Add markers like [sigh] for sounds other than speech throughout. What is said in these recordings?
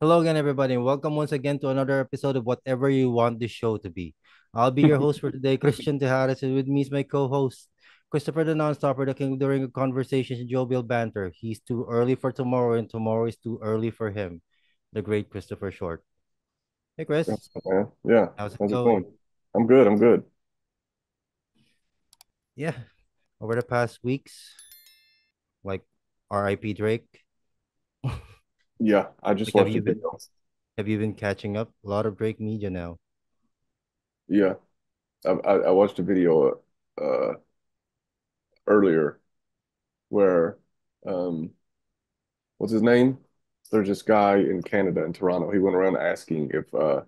Hello again, everybody, and welcome once again to another episode of Whatever You Want the Show to Be. I'll be your host for [laughs] today, Christian Tejares, and with me is my co-host, Christopher the Non-Stopper, the king during a conversation, jovial banter. He's too early for tomorrow, and tomorrow is too early for him. The great Christopher Short. Hey, Chris, That's okay, man. Yeah. how's it How's it going? going? I'm good. I'm good. Yeah, over the past weeks, like R.I.P. Drake. [laughs] Yeah. I just Like, have watched a you been video. have you been catching up? A lot of Drake media now. Yeah. I, I, I watched a video uh earlier where um what's his name? There's this guy in Canada in Toronto. He went around asking if uh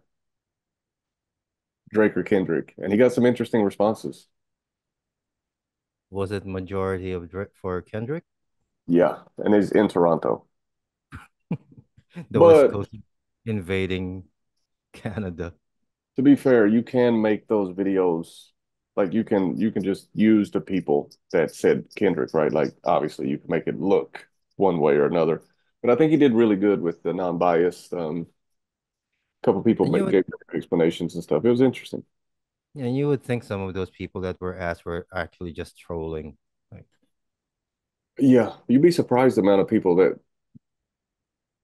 Drake or Kendrick, and he got some interesting responses. Was it majority of Drake for Kendrick? Yeah. And he's in Toronto. The West Coast invading Canada. to be fair, you can make those videos like you can you can just use the people that said Kendrick, right? Like obviously you can make it look one way or another. But I think he did really good with the non-biased. Um, a couple people And would gave explanations and stuff. It was interesting. and you would think some of those people that were asked were actually just trolling. Like, Yeah, you'd be surprised the amount of people that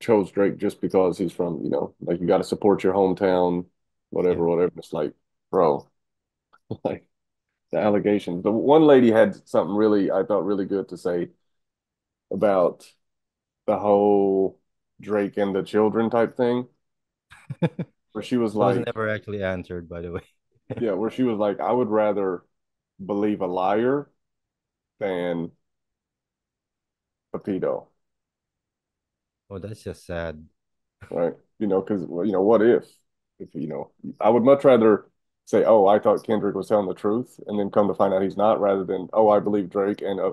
chose Drake just because he's from, you know, like you got to support your hometown, yeah. whatever, whatever. It's like, bro, [laughs] like the allegations. The one lady had something really, I thought really good to say about the whole Drake and the children type thing, [laughs] where she was It was like, never actually answered, by the way. [laughs] yeah, where she was like, I would rather believe a liar than a pedo, Oh, that's just sad. right? You know, because you know, what if, if you know, I would much rather say, oh, I thought Kendrick was telling the truth, and then come to find out he's not, rather than, oh, I believe Drake, and uh,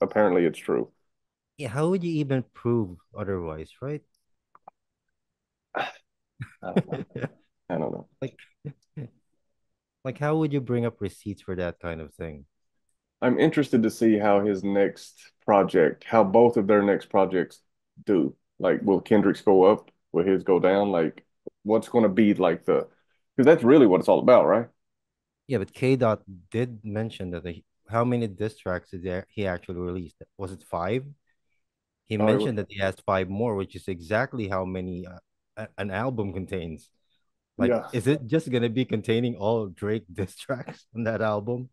apparently it's true. Yeah, how would you even prove otherwise, right? [sighs] I don't know. I don't know. Like, [laughs] like how would you bring up receipts for that kind of thing? I'm interested to see how his next project, how both of their next projects do. Like, will Kendrick's go up? Will his go down? Like, what's going to be like the, because that's really what it's all about, right? Yeah, but K Dot did mention that how many diss tracks did there, he actually released? Was it five? He Oh, it was, mentioned that he has five more, which is exactly how many uh, an album contains. Like, yeah, is it just gonna be containing all Drake diss tracks on that album?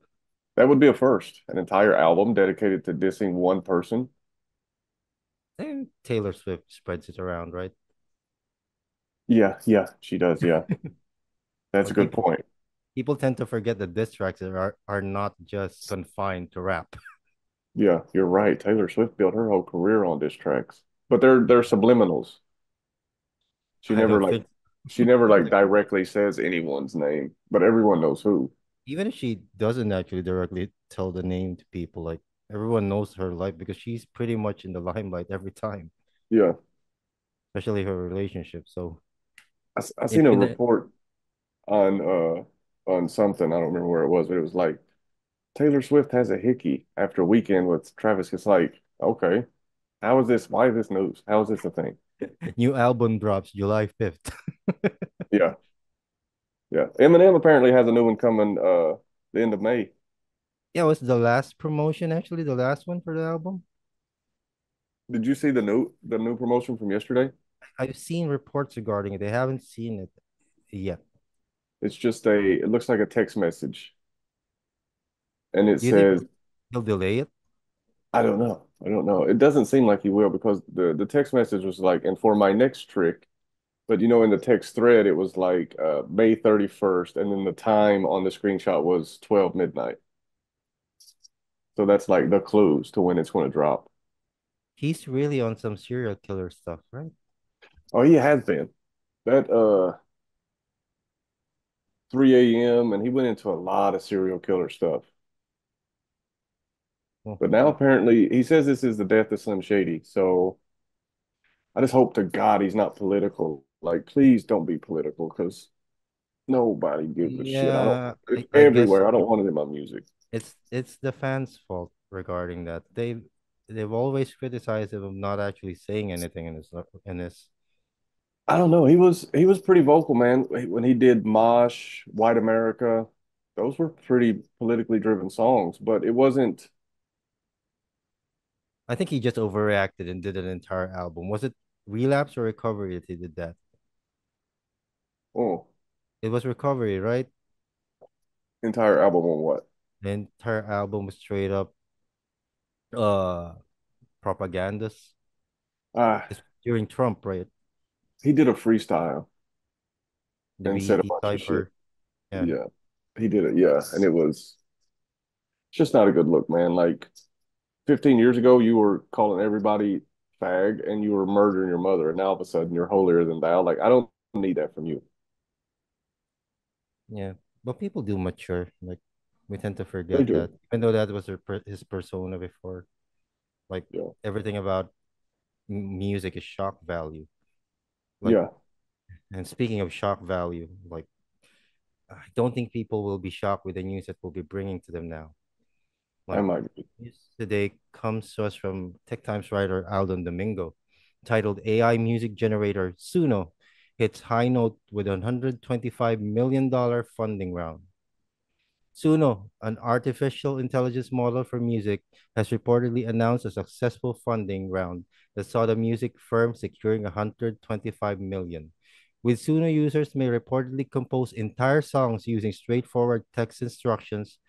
that would be a first, an entire album dedicated to dissing one person. And Taylor Swift spreads it around, right? Yeah, yeah, she does. Yeah, [laughs] that's a good people point. people tend to forget that diss tracks are are not just confined to rap. [laughs] Yeah, you're right. Taylor Swift built her whole career on diss tracks, but they're they're subliminals. She I never like, think [laughs] she never like like directly says anyone's name, but everyone knows who. even if she doesn't actually directly tell the name to people, like everyone knows her life because she's pretty much in the limelight every time, Yeah. especially her relationship. So I, I seen a report on uh on something. I don't remember where it was, but it was like Taylor Swift has a hickey after a weekend with Travis. It's like, okay, how is this? Why is this news? How is this a thing? [laughs] new album drops July 5th. [laughs] Yeah, yeah. Eminem apparently has a new one coming uh the end of May. Yeah, was the last promotion actually the last one for the album? Did you see the new the new promotion from yesterday? I've seen reports regarding it. They haven't seen it yet. It's just a it looks like a text message and it Do says, he'll delay it? I don't know. I don't know. It doesn't seem like he will because the the text message was like, and for my next trick, but you know, in the text thread, it was like uh, May 31st, and then the time on the screenshot was 12 midnight. So that's like the clues to when it's going to drop. He's really on some serial killer stuff, right? Oh, he has been. That uh 3 a.m. and he went into a lot of serial killer stuff. Well, But now apparently he says this is the death of Slim Shady. So I just hope to God he's not political. Like, please don't be political because nobody gives a shit. I don't, yeah, it's I, I guess everywhere. I don't want it in my music. It's it's the fans' fault regarding that. They've they've always criticized him of not actually saying anything in his in his I don't know. He was he was pretty vocal, man. When he did Mosh, White America, those were pretty politically driven songs, but it wasn't. I think he just overreacted and did an entire album. Was it Relapse or Recovery that he did that? Oh, It was Recovery, right? entire album on what? The entire album was straight up uh propagandas. Ah, It's during Trump, right? he did a freestyle The and said a bunch of shit. Yeah. Yeah, he did it. Yeah, and it was just not a good look, man. Like 15 years ago, you were calling everybody fag and you were murdering your mother, and now all of a sudden you're holier than thou. Like I don't need that from you. Yeah. But people do mature. Like we tend to forget that. Even though that was per- his persona before. Like Yeah, everything about music is shock value. Like yeah, and speaking of shock value, like I don't think people will be shocked with the news that we'll be bringing to them now. I Like might be. news today comes to us from Tech Times writer Aldon Domingo, titled AI music generator Suno hits high note with a $125 million funding round. Suno, an artificial intelligence model for music, has reportedly announced a successful funding round that saw the music firm securing 125 million. With Suno, users may reportedly compose entire songs using straightforward text instructions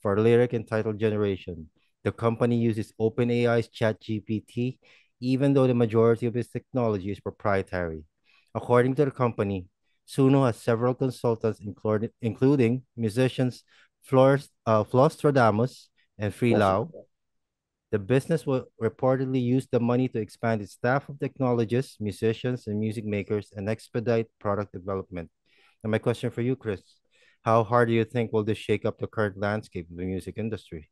for lyric and title generation. The company uses OpenAI's ChatGPT, even though the majority of its technology is proprietary. According to the company, Suno has several consultants, including, including musicians Flores, uh, Flosstradamus and That's Freelau. The business will reportedly use the money to expand its staff of technologists, musicians, and music makers and expedite product development. And my question for you, Chris, how hard do you think will this shake up the current landscape of the music industry?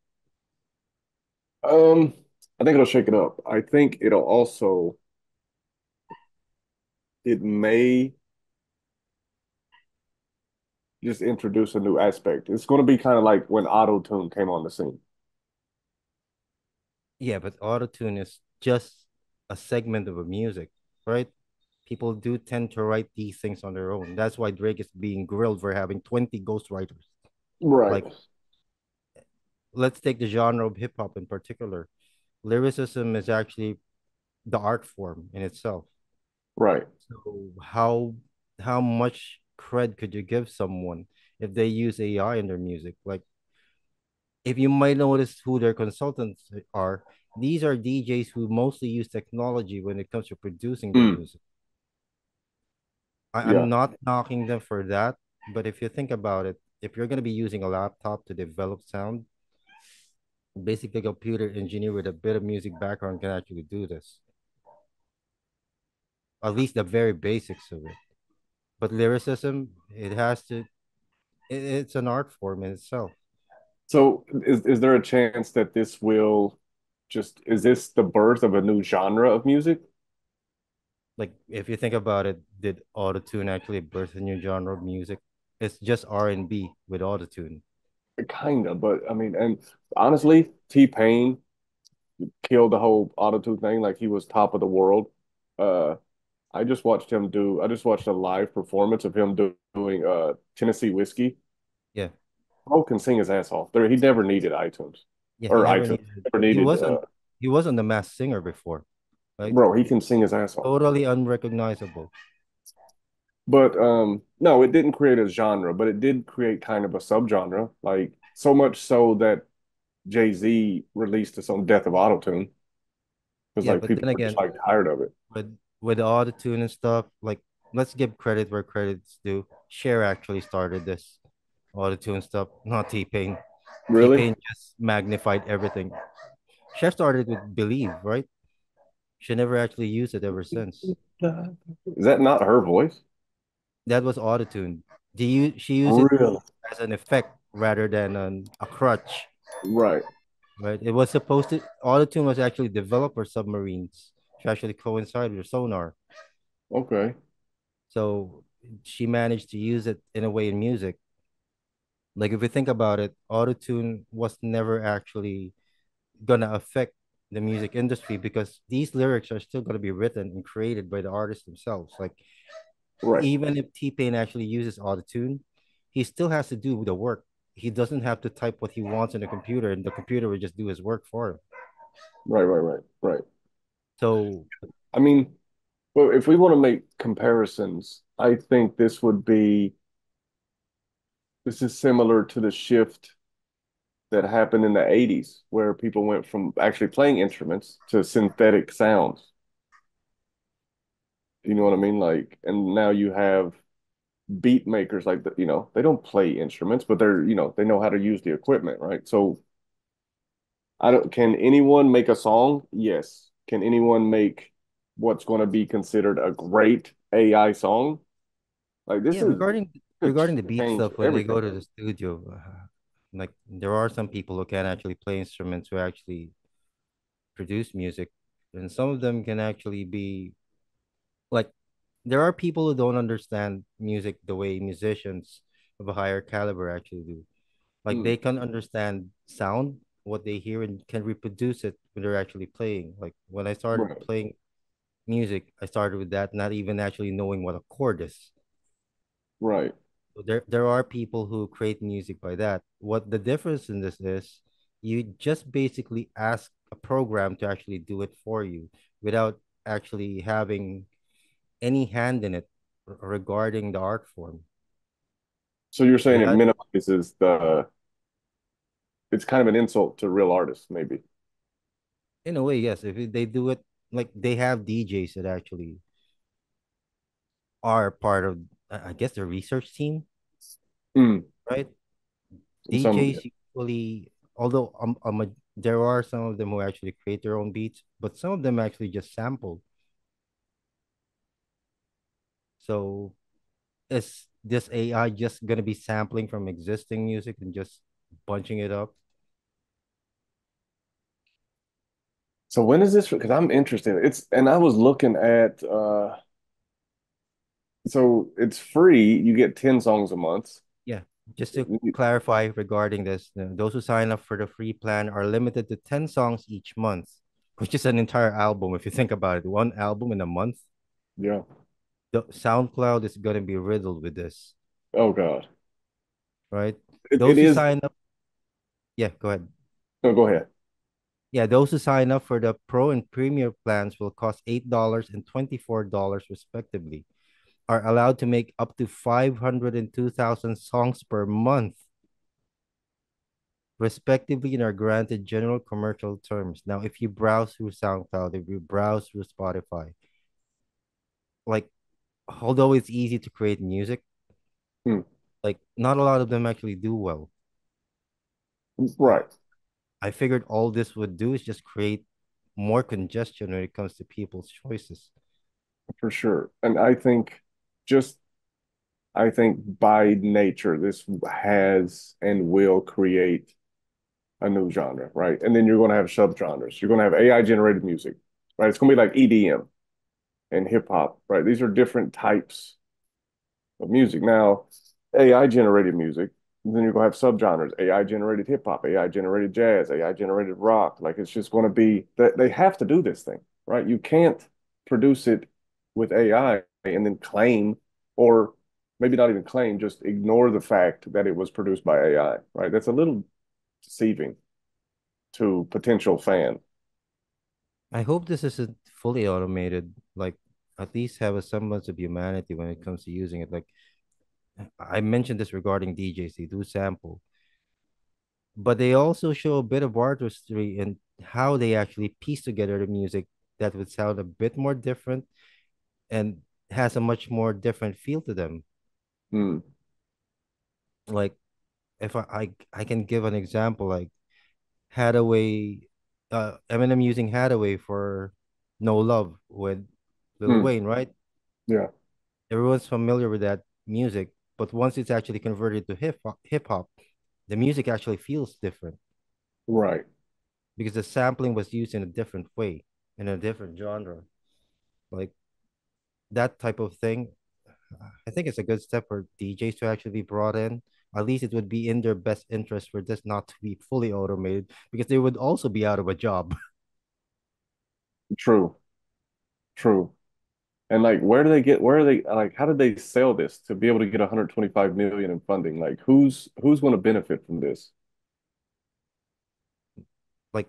um, I think it'll shake it up. I think it'll also it may just introduce a new aspect. It's going to be kind of like when auto tune came on the scene. Yeah, but auto tune is just a segment of a music, right? People do tend to write these things on their own. That's why Drake is being grilled for having 20 ghostwriters. Right. Like, let's take the genre of hip hop in particular. Lyricism is actually the art form in itself. Right. So how how much cred could you give someone if they use AI in their music? Like if you might notice who their consultants are, these are DJs who mostly use technology when it comes to producing their Mm, music. I, yeah. I'm not knocking them for that, but if you think about it, if you're gonna be using a laptop to develop sound, basically a computer engineer with a bit of music background can actually do this. At least the very basics of it. But lyricism, it has to it, it's an art form in itself. So is is there a chance that this will just is this the birth of a new genre of music? Like if you think about it, did autotune actually birth a new genre of music? It's just R and B with autotune. Kind of, but I mean, and honestly, T-Pain killed the whole auto-tune thing like he was top of the world. Uh, I just watched him do, I just watched a live performance of him do, doing uh Tennessee Whiskey. Yeah. Bro can sing his ass off. There, he never needed iTunes Yeah, or never iTunes. needed Never he wasn't uh he wasn't the mass singer before. Like bro, he can sing his ass off. totally unrecognizable. But um no, it didn't create a genre, but it did create kind of a subgenre. Like so much so that Jay-Z released his own Death of Autotune because Yeah, like but people then were just again, like tired of it. With with the autotune and stuff, like let's give credit where credit's due. Cher actually started this autotune stuff, not T-Pain. Really? T-Pain just magnified everything. Cher started with Believe, right? She never actually used it ever since. Is that not her voice? That was autotune. Do you she used it as an effect rather than an, a crutch, Right. right? It was supposed to autotune was actually developed for submarines to actually coincide with sonar. Okay. So she managed to use it in a way in music. Like if you think about it, autotune was never actually gonna affect the music industry because these lyrics are still gonna be written and created by the artists themselves. Like Right. Even if T Pain actually uses autotune, he still has to do the work. He doesn't have to type what he wants in the computer, and the computer will just do his work for him. Right, right, right, right. So, I mean, well, if we want to make comparisons, I think this would be this is similar to the shift that happened in the 80s where people went from actually playing instruments to synthetic sounds. You know what I mean? Like, and now you have beat makers like the, you know, they don't play instruments, but they're, you know, they know how to use the equipment, right? So I don't, can anyone make a song? Yes. Can anyone make what's going to be considered a great AI song? Like this yeah, is regarding regarding the beat stuff, when they go to the studio, uh, like there are some people who can actually play instruments who actually produce music, and some of them can actually be like there are people who don't understand music the way musicians of a higher caliber actually do. Like Hmm. they can understand sound, what they hear, and can reproduce it when they're actually playing. Like when I started Right, playing music, I started with that, not even actually knowing what a chord is. right. So there there are people who create music by that. What the difference in this is, you just basically ask a program to actually do it for you without actually having any hand in it regarding the art form. So you're saying it minimizes the, it's kind of an insult to real artists, maybe. in a way, yes, if they do it like they have DJs that actually are part of, I guess, the research team, Hmm. right? Some, DJs usually, although um, um, there are some of them who actually create their own beats, but some of them actually just sample. So is this AI just gonna be sampling from existing music and just bunching it up? So when is this? Because I'm interested. It's, and I was looking at, uh, so it's free. You get 10 songs a month. Yeah, just to clarify regarding this, those who sign up for the free plan are limited to 10 songs each month, which is an entire album if you think about it. One album in a month. Yeah. The SoundCloud is gonna be riddled with this, Oh God. right? It, it Those who is. sign up, yeah, go ahead. No, go ahead. Yeah, those who sign up for the Pro and Premier plans will cost $8 and $24 respectively, are allowed to make up to 502,000 songs per month, respectively, and are granted general commercial terms. Now, if you browse through SoundCloud, if you browse through Spotify, like, although it's easy to create music, Hmm. like, not a lot of them actually do well. Right. I figured all this would do is just create more congestion when it comes to people's choices. For sure. And I think just, I think by nature, this has and will create a new genre, right? And then you're going to have subgenres. You're going to have AI generated music, right? It's going to be like EDM and hip hop, right? These are different types of music. Now, AI generated music, then you're to have subgenres, AI generated hip hop, AI generated jazz, AI generated rock. Like it's just going to be that they have to do this thing, right? You can't produce it with AI and then claim or maybe not even claim, just ignore the fact that it was produced by AI, right? That's a little deceiving to potential fan. I hope this isn't fully automated, like at least have a semblance of humanity when it comes to using it. Like I mentioned this regarding DJs, they do sample, but they also show a bit of artistry in how they actually piece together the music that would sound a bit more different and has a much more different feel to them. Hmm. Like if I I, I can give an example, like Hadaway, uh, Eminem using Hadaway for No Love with Lil Hmm. Wayne, right? Yeah. Everyone's familiar with that music, but once it's actually converted to hip hop, hip hop, the music actually feels different Right. because the sampling was used in a different way, in a different genre. Like that type of thing, I think it's a good step for DJs to actually be brought in. At least it would be in their best interest for this not to be fully automated because they would also be out of a job. True. True. And like, where do they get? Where are they? Like, how did they sell this to be able to get 125 million in funding? Like, who's who's going to benefit from this? Like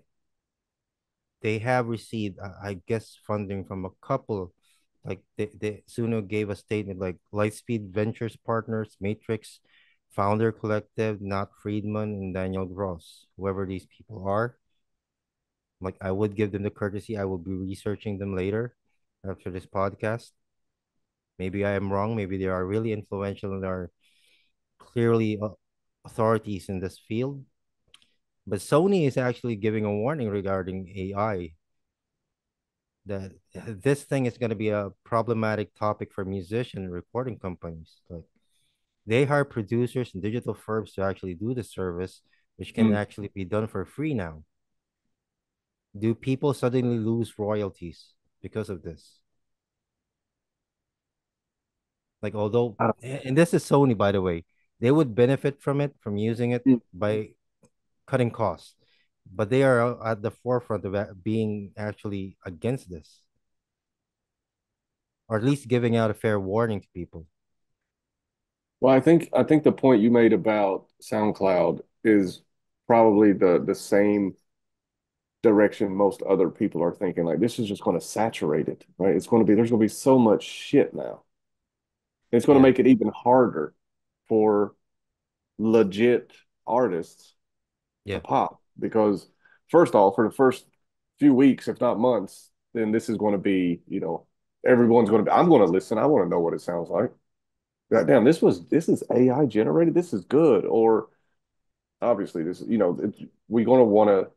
they have received, I guess, funding from a couple. Like they, they Suno gave a statement like Lightspeed Ventures Partners, Matrix, Founder Collective, Nat Friedman, and Daniel Gross, whoever these people are. Like I would give them the courtesy. I will be researching them later after this podcast. Maybe I am wrong. Maybe they are really influential and are clearly uh, authorities in this field. But Sony is actually giving a warning regarding AI that this thing is going to be a problematic topic for musician recording companies. Like they hire producers and digital firms to actually do the service, which can mm. actually be done for free now. Do people suddenly lose royalties because of this? Like, although, and this is Sony, by the way, they would benefit from it, from using it mm. by cutting costs, but they are at the forefront of being actually against this, or at least giving out a fair warning to people. Well, I think I think the point you made about SoundCloud is probably the the same direction most other people are thinking. Like this is just going to saturate it, right? It's going to be there's going to be so much shit now. It's going yeah. to make it even harder for legit artists yeah. to pop because first off, for the first few weeks, if not months, then this is going to be, you know, everyone's going to be. I'm going to listen. I want to know what it sounds like. God damn, this was this is AI generated. This is good. Or obviously, this you know we're going to want to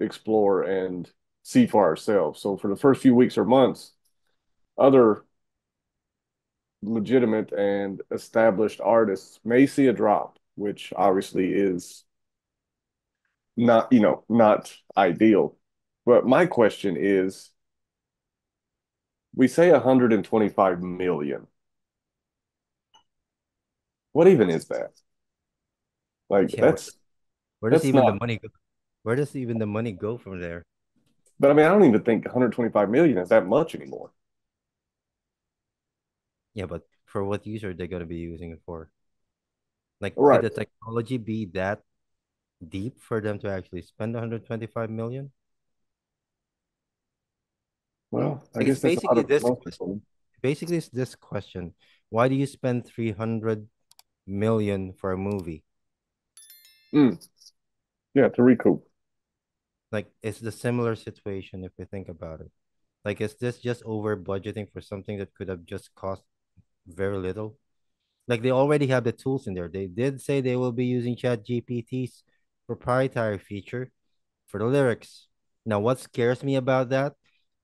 explore and see for ourselves. So for the first few weeks or months, other legitimate and established artists may see a drop, which obviously is not, you know, not ideal. But my question is, we say 125 million. What even is that? Like yeah, that's where does even not, the money go? Where does even the money go from there? But I mean, I don't even think 125 million is that much anymore. Yeah, but for what use are they going to be using it for? Like, right. could the technology be that deep for them to actually spend 125 million? Well, I like guess basically this question. Basically, it's this question: Why do you spend 300 million for a movie? Mm. Yeah, to recoup. Like, it's the similar situation if we think about it. Like, is this just over budgeting for something that could have just cost very little. Like they already have the tools in there. They did say they will be using Chat GPT's proprietary feature for the lyrics. Now, what scares me about that?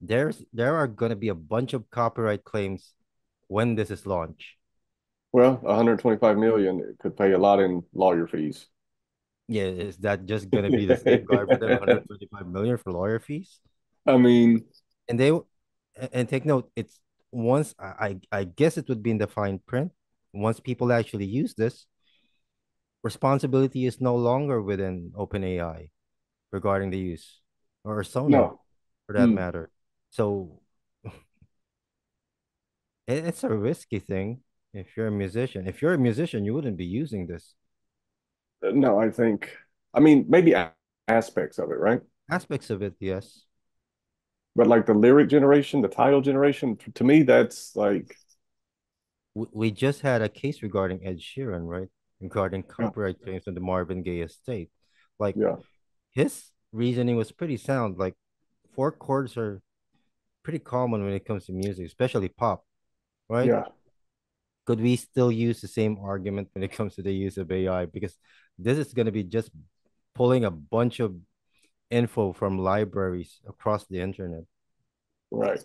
There's there are gonna be a bunch of copyright claims when this is launched. Well, 125 million could pay a lot in lawyer fees. Yeah, is that just gonna be the safeguard for them? 125 [laughs] million for lawyer fees? I mean, and they and take note, it's once I, I guess it would be in the fine print. Once people actually use this, responsibility is no longer within OpenAI regarding the use, or Sony no. for that mm. matter. So [laughs] it's a risky thing if you're a musician. If you're a musician, you wouldn't be using this. No, I think. I mean, maybe aspects of it, right? Aspects of it, yes. But like the lyric generation, the title generation, to me, that's like. We just had a case regarding Ed Sheeran, right? Regarding copyright claims on the Marvin Gaye estate. Like, yeah. his reasoning was pretty sound. Like, four chords are pretty common when it comes to music, especially pop, right? Yeah. Could we still use the same argument when it comes to the use of AI? Because this is going to be just pulling a bunch of info from libraries across the internet. Right.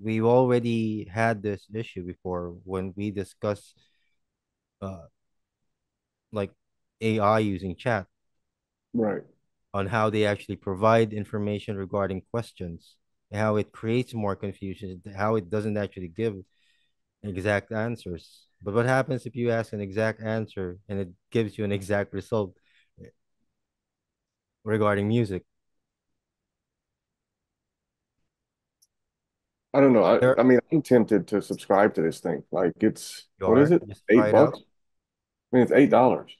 We've already had this issue before when we discuss uh like AI using chat. Right. On how they actually provide information regarding questions, how it creates more confusion, how it doesn't actually give exact answers. But what happens if you ask an exact answer and it gives you an exact result? Eh, regarding music. I don't know. I, I mean, I'm tempted to subscribe to this thing. Like it's you what is it? Eight it out. bucks? I mean, it's eight dollars.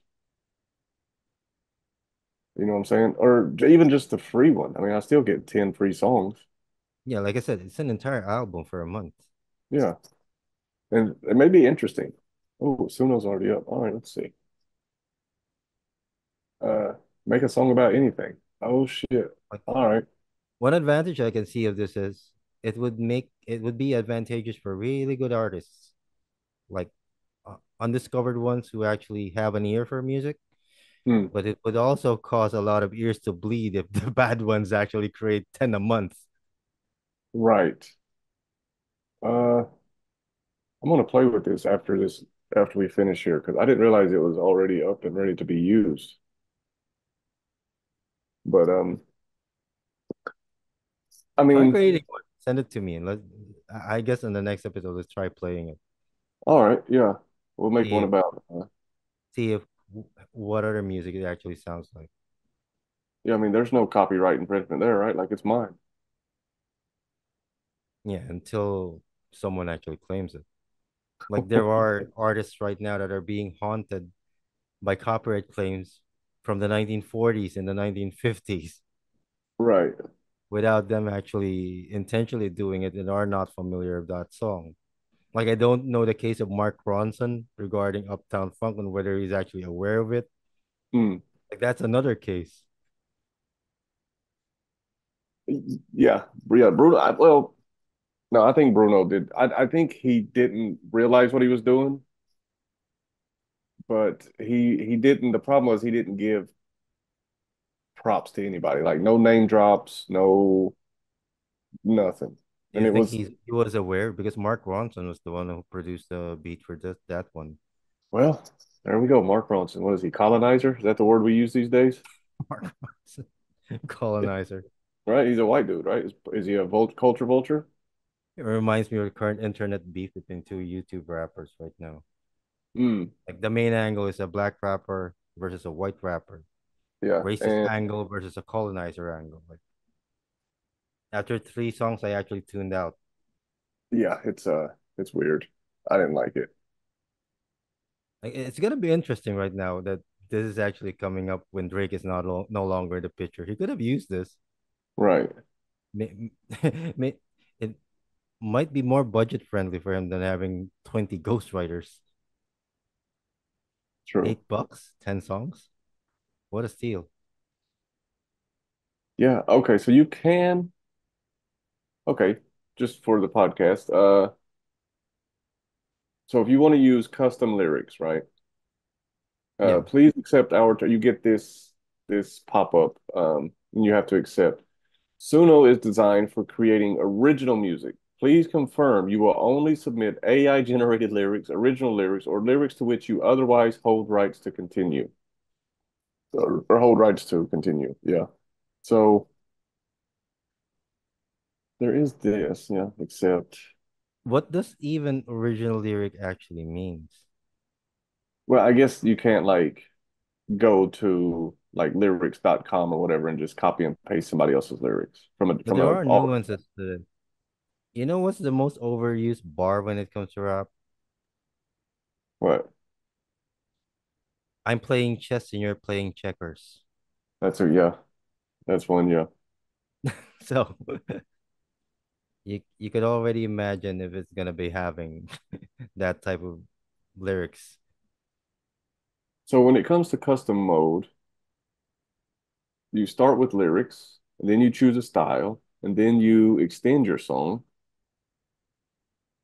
You know what I'm saying? Or even just the free one. I mean, I still get 10 free songs. Yeah, like I said, it's an entire album for a month. Yeah. And it may be interesting. Oh, Suno's already up. All right, let's see. Uh, make a song about anything. Oh shit. All right. one advantage I can see of this is it would make it would be advantageous for really good artists, like uh, undiscovered ones who actually have an ear for music. Hmm. But it would also cause a lot of ears to bleed if [laughs] the bad ones actually create 10 a month. Right. Uh, I'm gonna play with this after this after we finish here because I didn't realize it was already up and ready to be used. But um, I mean, creating one. Send it to me and let I guess in the next episode let's try playing it. all right, yeah, we'll make See one if about. Uh, see if what other music it actually sounds like. yeah, I mean, there's no copyright infringement there, right? Like it's mine. Yeah, until someone actually claims it. Like there are artists right now that are being haunted by copyright claims from the 1940s and the 1950s Right. without them actually intentionally doing it and are not familiar with that song. Like I don't know the case of Mark Ronson regarding Uptown Funk and whether he's actually aware of it. Hmm. Like that's another case. Yeah, yeah, Bruno. I, well, no, I think Bruno did. I I think he didn't realize what he was doing, but he he didn't. The problem was he didn't give props to anybody. Like no name drops, no nothing. And it think was he was aware because Mark Ronson was the one who produced the beat for this that one. well, there we go. Mark Ronson. What is he? Colonizer? Is that the word we use these days? [laughs] Mark Ronson, [laughs] colonizer. Right? He's a white dude, right? Is, is he a vult culture vulture? It reminds me of the current internet beef between two YouTube rappers right now. Hmm. Like the main angle is a black rapper versus a white rapper. Yeah. Racist And angle versus a colonizer angle. Like after three songs, I actually tuned out. yeah, it's uh, it's weird. I didn't like it. Like it's gonna be interesting right now that this is actually coming up when Drake is not lo- no longer in the picture. He could have used this. Right. May, [laughs] may, might be more budget friendly for him than having 20 [laughs] ghostwriters. True. Eight bucks, 10 songs. What a steal. Yeah. Okay. So you can. Okay. Just for the podcast. Uh, so if you want to use custom lyrics, right? Uh, Yeah. please accept our. You get this this pop up. Um, and you have to accept. Suno is designed for creating original music. Please confirm you will only submit AI generated lyrics, original lyrics, or lyrics to which you otherwise hold rights to continue or, or hold rights to continue. Yeah. So there is this. Yeah. Except, What does even original lyric actually means? well, I guess you can't like go to like lyrics.com or whatever and just copy and paste somebody else's lyrics from a But from there a are all to it. You know what's the most overused bar when it comes to rap? what? I'm playing chess and you're playing checkers. That's a yeah. That's one. Yeah. [laughs] So [laughs] you you could already imagine if it's gonna be having [laughs] that type of lyrics. So when it comes to custom mode, you start with lyrics, and then you choose a style, and then you extend your song.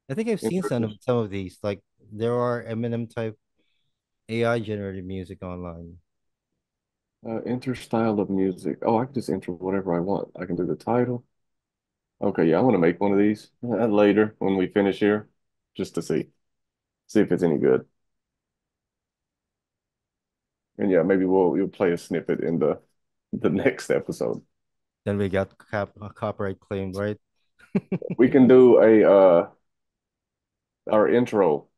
I think I've seen some of some of these. Like there are Eminem type AI generated music online. Uh, enter style of music. Oh, I can just enter whatever I want. I can do the title. Okay, yeah, I want to make one of these uh, later when we finish here, just to see see if it's any good. And yeah, maybe we'll we'll play a snippet in the the [laughs] next episode. Then we got cap uh, copyright claimed, right? We can do a uh our intro.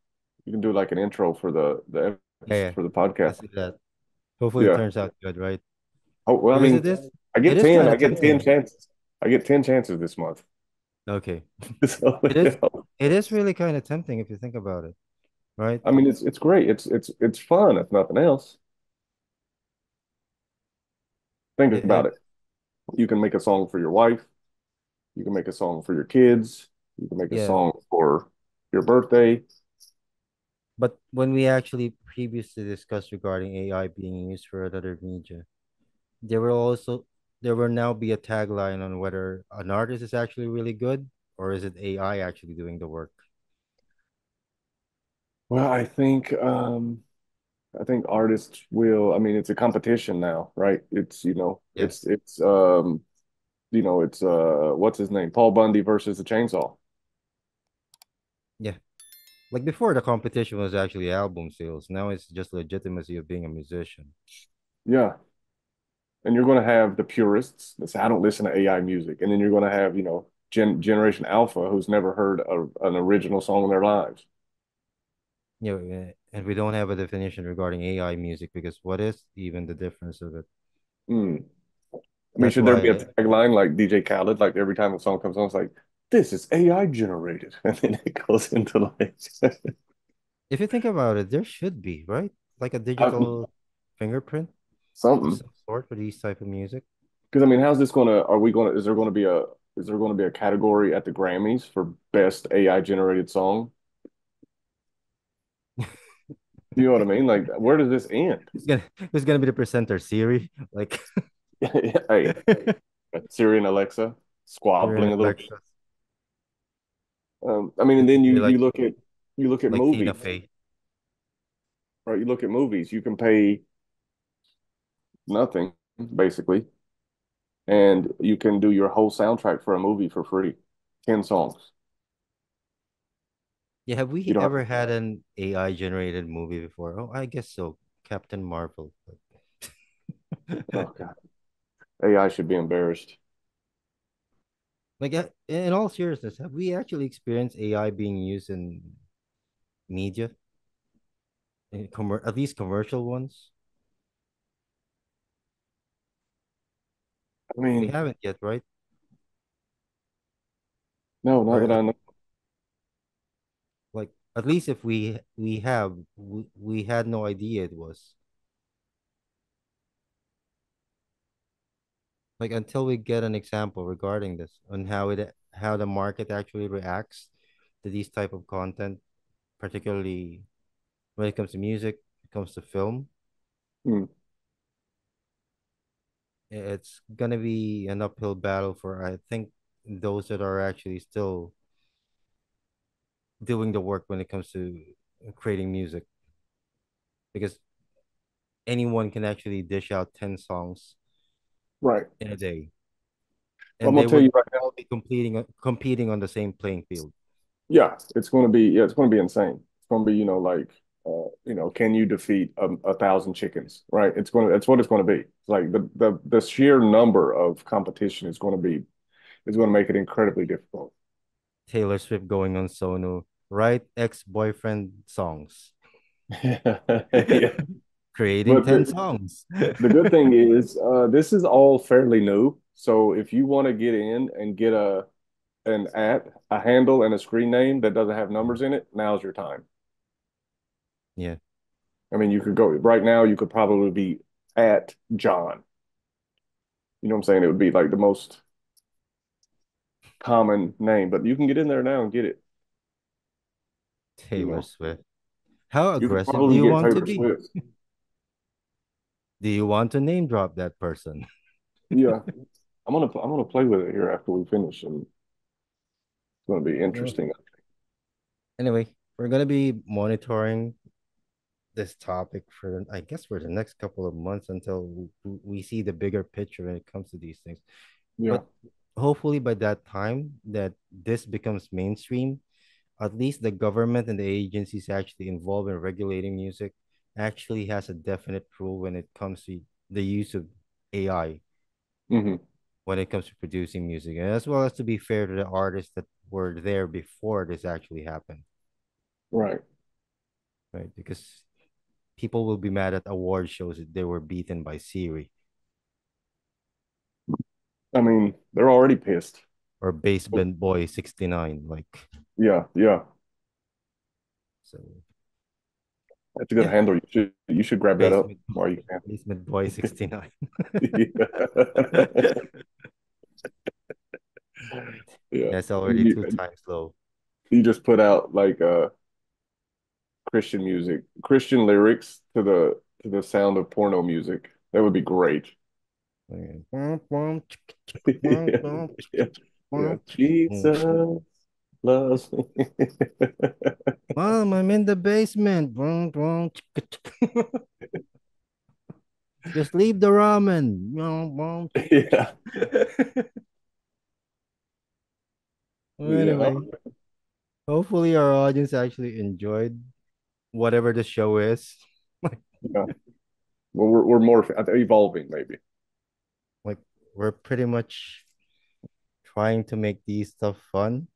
You can do like an intro for the the Yeah, yeah. for the I podcast. that. Hopefully it turns out good, right? Oh, well, I mean, it is I get is 10. I get 10 chances. I get 10 chances this month. Okay. [laughs] So, [laughs] It is know, it is really kind of tempting if you think about it, right? I mean, it's it's great. It's it's it's fun if nothing else. Think It, about it. You can make a song for your wife. You can make a song for your kids. You can make a yeah, song for your birthday. but when we actually previously discussed regarding AI being used for another media, there will also there will now be a tagline on whether an artist is actually really good or is it AI actually doing the work. Well, I think um I think artists will, I mean, it's a competition now, right? It's, you know, Yeah. it's it's um, you know, it's uh what's his name? Paul Bunyan versus the Chainsaw. Yeah. Like before the competition was actually album sales. Now it's just legitimacy of being a musician. Yeah. And you're going to have the purists that say, I don't listen to AI music. And then you're going to have, you know, Gen Generation Alpha who's never heard a, an original song in their lives. Yeah, uh, and we don't have a definition regarding AI music because what is even the difference of it? Mm. I mean, That's should there be a tagline like DJ Khaled, like every time a song comes on, it's like, this is AI generated. [laughs] And then it goes into like [laughs] if you think about it, there should be, right? Like a digital fingerprint something. some sort for these type of music. Because I mean, how's this gonna, are we gonna, is there gonna be a, is there gonna be a category at the Grammys for best AI generated song? [laughs] You know what I mean? Like, where does this end? It's gonna it's gonna be the presenter Siri, like Hey, Siri and Alexa Siri and squabbling a little bit. Alexa, Um, I mean, and then you be you look at you look at like movies, right? You look at movies. You can pay nothing basically, and you can do your whole soundtrack for a movie for free, 10 songs. Yeah, have we have ever had an AI generated movie before? Oh, I guess so. Captain Marvel. oh God. AI should be embarrassed. Like uh, in all seriousness, have we actually experienced AI being used in media, in commer at least commercial ones? I mean, We haven't yet, right? no, not that at, I know. like at least if we we have, we, we had no idea it was. Like until we get an example regarding this on how it how the market actually reacts to these type of content, particularly when it comes to music, it comes to film, mm. i- it's gonna be an uphill battle for I think those that are actually still doing the work when it comes to creating music. Because anyone can actually dish out 10 songs right. in a day I'm gonna tell you right now. be competing competing on the same playing field. Yeah, it's gonna be yeah, it's gonna be insane. It's gonna be, you know, like uh, you know, can you defeat a, a thousand chickens, right? It's gonna that's what it's gonna be. Like the the the sheer number of competition is gonna be is gonna make it incredibly difficult. Taylor Swift going on Suno, write ex-boyfriend songs, [laughs] Yeah. Creating But 10 the, songs. the good [laughs] thing is uh this is all fairly new. So if you want to get in and get a an at a handle and a screen name that doesn't have numbers in it, now's your time. Yeah. I mean, you could go right now, you could probably be at John. You know what I'm saying? It would be like the most common name, but you can get in there now and get it. You Taylor know, Swift. How you aggressive do you want to Taylor be? [laughs] Do you want to name drop that person? Yeah, [laughs] I'm gonna I'm gonna play with it here after we finish, and it's gonna be interesting. anyway, we're gonna be monitoring this topic for I guess for the next couple of months until we, we see the bigger picture when it comes to these things. Yeah, But hopefully by that time that this becomes mainstream, at least the government and the agencies actually involved in regulating music actually has a definite rule when it comes to the use of AI hmm when it comes to producing music, and as well as to be fair to the artists that were there before this actually happened, right. right? Because people will be mad at award shows that they were beaten by Siri. I mean, they're already pissed. or Basement Boy 69. Like, Yeah, yeah. so That's a good Yeah. handle. You should you should grab that up Basement, while you can. Basement Boy [laughs] 69. [laughs] Yeah. That's already You- two times low. You just put out like uh Christian music, Christian lyrics to the to the sound of porno music. That would be great. [laughs] Yeah, yeah, yeah. Jesus loves me. Mom, I'm in the basement. Just leave the ramen. Yeah. Anyway, hopefully our audience actually enjoyed whatever the show is. Yeah. Well, we're we're more evolving, maybe. Like we're pretty much trying to make these stuff fun.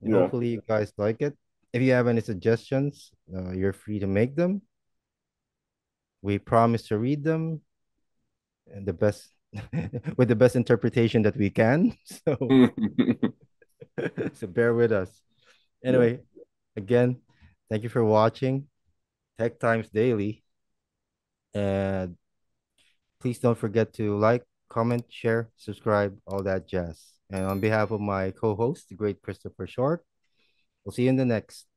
Yeah. Hopefully you guys like it. If you have any suggestions, uh, you're free to make them. We promise to read them and the best [laughs] with the best interpretation that we can. [laughs] So [laughs] so bear with us. Anyway, again, thank you for watching Tech Times Daily. And please don't forget to like, comment, share, subscribe, all that jazz. And on behalf of my co-host, the great Christopher Short, we'll see you in the next.